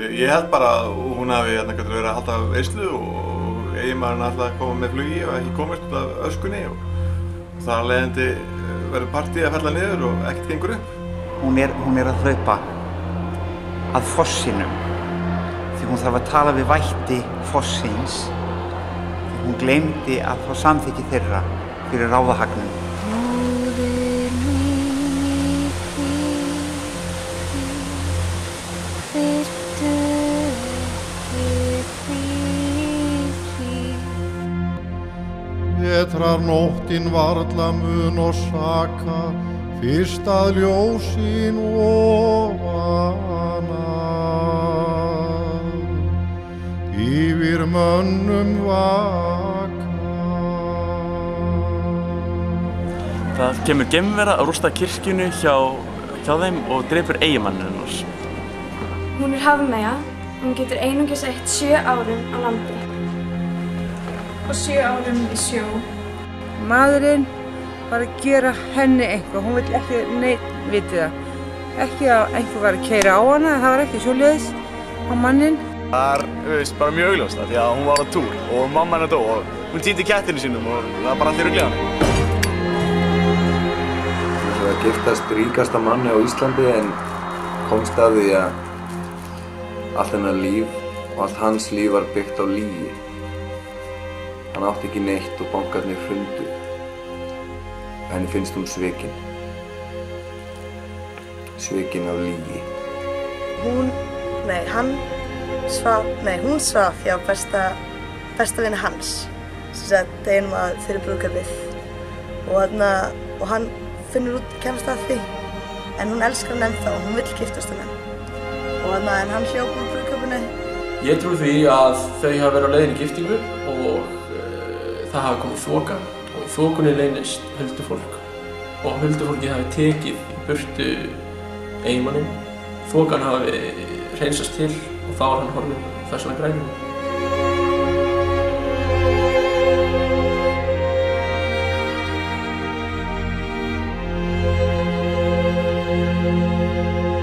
Ég held bara að hún hafi hérna getur verið að halda veislu og eiginmaðurinn alltaf að koma með flugi og ekki komist út af öskunni og þar leðandi verður partíð að fella niður og ekkert gengur upp. Hún er, hún er að hlaupa að fossinum því hún þarf að tala við vætti fossins því hún glemdi að fá samþykki þeirra fyrir ráðahagnum. Vetrar nóttin varla mun og saka Fyrst að ljósin ofana Yfir mönnum vaka Það kemur gemvera að rústa kirkjunu hjá, hjá þeim og drefur eigimannin hennar. Hún er hafmeyja. Hún getur einungis eitt sjö árum á landi. Og sjö árum í sjó. Maðurinn var að gera henni eitthvað, hún vill ekki neitt viti það. Ekki að einhver var að keira á hana, það var ekki svoleiðis á mannin. Það er, þú veist, bara mjög augljóst af því að hún var á túr og mamma hennar dó og hún týndi kettinu sínum og það var bara allir að gleða hann. Það var giftast ríkasta manni á Íslandi en komst að því að allt hennar líf og allt hans líf var byggt á lígi. Hann átti ekki neitt og bankarnir hrundu. Henni finnst hún svikin. Svikin af lígi. hún, nei, hann svaf, nei, hún svaf hjá besta, besta vini hans sem sagt, deginum að fyrir brúðkaupið og þarna, og hann finnur út, kemst að því en hún elskar hann ennþá og hún vill giftast hann og þarna, en hann hljóp úr brúðkaupinu Ég trú því að þau hafa verið á leiðinni giftingu og uh, það hafi komið þoka og í þokunni leynist höldufólk og höldufólki hafi tekið burtu eigimannin þokan hafi reynsast til og þá var hann horfinn þess vegna grænum Música